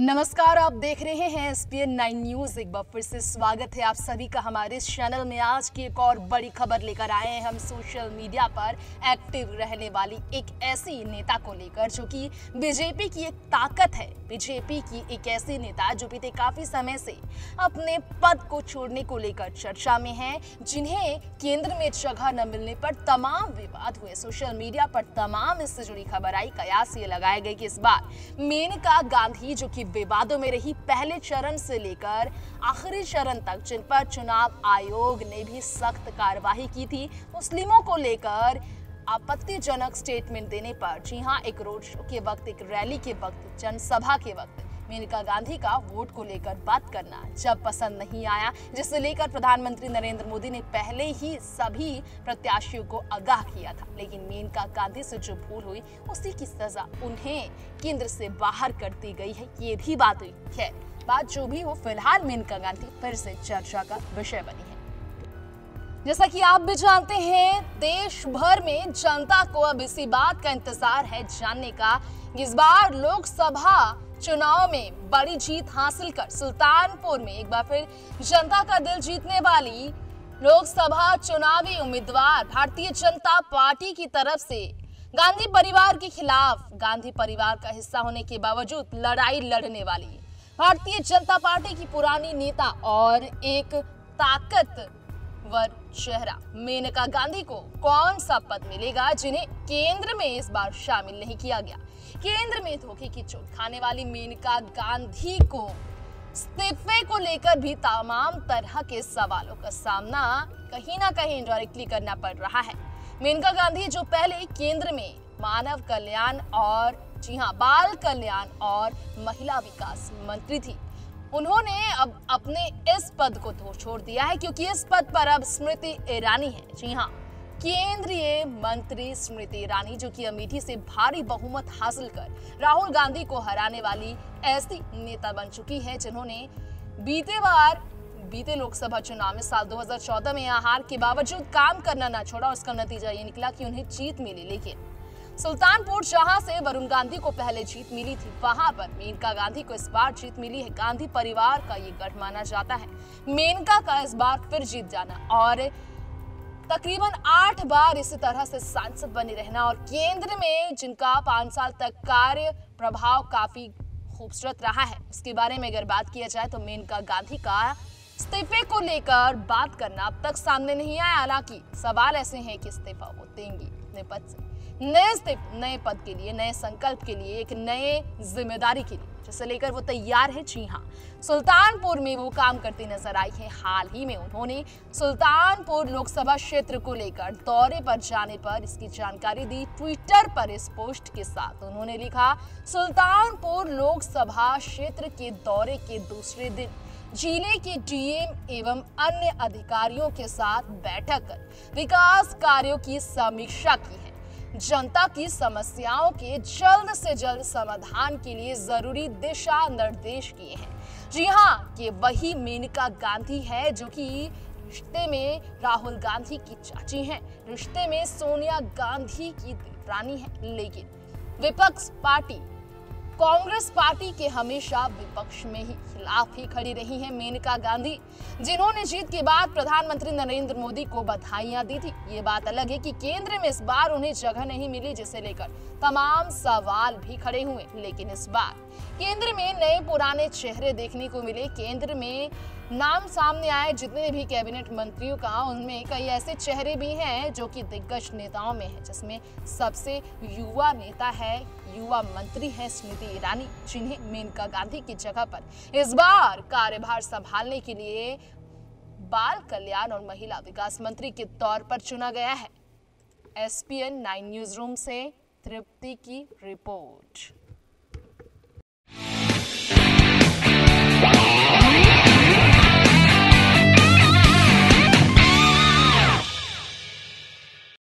नमस्कार, आप देख रहे हैं S P N nine news. एक बार फिर से स्वागत है आप सभी का हमारे इस चैनल में। आज की एक और बड़ी खबर लेकर आए हैं हम सोशल मीडिया पर। एक्टिव रहने वाली एक ऐसी नेता को लेकर, जो कि बीजेपी की एक ताकत है। बीजेपी की एक ऐसी नेता, जो बीते काफ़ी समय से अपने पद को छोड़ने को लेकर चर्चा में है, जिन्हें केंद्र में जगह न मिलने पर तमाम विवाद हुए। सोशल मीडिया पर तमाम इससे जुड़ी खबर आई। कयास ये लगाए गए कि इस बार मेनका गांधी, जो कि विवादों में रही पहले चरण से लेकर आखिरी चरण तक, जिन पर चुनाव आयोग ने भी सख्त कार्यवाही की थी, मुस्लिमों को लेकर आपत्तिजनक स्टेटमेंट देने पर। जी हाँ एक रोड शो के वक्त, एक रैली के वक्त, जनसभा के वक्त। मेनका गांधी का वोट को लेकर बात करना जब पसंद नहीं आया, जिसे लेकर प्रधानमंत्री नरेंद्र मोदी ने पहले ही सभी प्रत्याशियों को आगाह किया था। लेकिन मेनका गांधी से जो भूल हुई, उसी की सजा उन्हें केंद्र से बाहर कर दी गई है, ये भी बात हुई। खैर, बात जो भी हो, फ़िलहाल मेनका गांधी फिर से चर्चा का विषय बनी है। जैसा कि आप भी जानते हैं देश भर में जनता को अब इसी बात का इंतज़ार है, जानने का। इस बार लोकसभा चुनाव में बड़ी जीत हासिल कर सुल्तानपुर में एक बार फिर जनता का दिल जीतने वाली लोकसभा चुनावी उम्मीदवार भारतीय जनता पार्टी की तरफ़ से गांधी परिवार के खिलाफ, गांधी परिवार का हिस्सा होने के बावजूद लड़ाई लड़ने वाली भारतीय जनता पार्टी की पुरानी नेता और एक ताकतवर चेहरा। मेनका गांधी को कौन सा पद मिलेगा जिन्हें केंद्र में इस बार शामिल नहीं किया गया? केंद्र में धोखे की चोट खाने वाली मेनका गांधी को, इस्तीफे को लेकर भी तमाम तरह के सवालों का सामना कहीं ना कहीं इनडायरेक्टली करना पड़ रहा है। मेनका गांधी जो पहले केंद्र में मानव कल्याण और, जी हाँ बाल कल्याण और महिला विकास मंत्री थी उन्होंने अब अपने इस पद को तो छोड़ दिया है, क्योंकि इस पद पर अब स्मृति ईरानी है। जी हाँ केंद्रीय मंत्री स्मृति ईरानी, जो कि अमेठी से भारी बहुमत हासिल कर राहुल गांधी को हराने वाली ऐसी नेता बन चुकी है, जिन्होंने बीते बार, बीते लोकसभा चुनाव में साल 2014 में हार के बावजूद काम करना ना छोड़ा उसका नतीजा ये निकला कि उन्हें जीत मिली। लेकिन सुल्तानपुर जहाँ से वरुण गांधी को पहले जीत मिली थी। वहाँ पर मेनका गांधी को इस बार जीत मिली है। गांधी परिवार का ये गढ़ माना जाता है। मेनका का इस बार फिर जीत जाना और तकरीबन आठ बार इसी तरह से सांसद बने रहना और केंद्र में जिनका पाँच साल तक कार्य प्रभाव काफ़ी खूबसूरत रहा है। उसके बारे में अगर बात किया जाए तो मेनका गांधी का इस्तीफे को लेकर बात करना अब तक सामने नहीं आया। हालाँकि सवाल ऐसे हैं कि इस्तीफा वो देंगी अपने पद से। नए नए पद के लिए, नए संकल्प के लिए, एक नए ज़िम्मेदारी के लिए, जिसे लेकर वो तैयार है। जी हाँ सुल्तानपुर में वो काम करती नज़र आई है। हाल ही में उन्होंने सुल्तानपुर लोकसभा क्षेत्र को लेकर दौरे पर जाने पर इसकी जानकारी दी। ट्विटर पर इस पोस्ट के साथ उन्होंने लिखा, सुल्तानपुर लोकसभा क्षेत्र के दौरे के दूसरे दिन, ज़िले के डीएम एवं अन्य अधिकारियों के साथ बैठक कर विकास कार्यों की समीक्षा की जनता की समस्याओं के जल्द से जल्द समाधान के लिए ज़रूरी दिशा निर्देश किए हैं। जी हाँ ये वही मेनका गांधी है जो कि रिश्ते में राहुल गांधी की चाची हैं। रिश्ते में सोनिया गांधी की रानी है, लेकिन विपक्ष पार्टी कांग्रेस पार्टी के हमेशा विपक्ष में ही खिलाफ ही खड़ी रही है मेनका गांधी, जिन्होंने जीत के बाद प्रधानमंत्री नरेंद्र मोदी को बधाइयाँ दी थी। ये बात अलग है कि केंद्र में इस बार उन्हें जगह नहीं मिली, जिसे लेकर तमाम सवाल भी खड़े हुए। लेकिन इस बार केंद्र में नए पुराने चेहरे देखने को मिले। केंद्र में नाम सामने आए, जितने भी कैबिनेट मंत्रियों का, उनमें कई ऐसे चेहरे भी हैं जो कि दिग्गज नेताओं में है, जिसमें सबसे युवा नेता है युवा मंत्री हैं स्मृति ईरानी, जिन्हें मेनका गांधी की जगह पर इस बार कार्यभार संभालने के लिए बाल कल्याण और महिला विकास मंत्री के तौर पर चुना गया है। एसपीएन नाइन न्यूज़ रूम से तृप्ति की रिपोर्ट।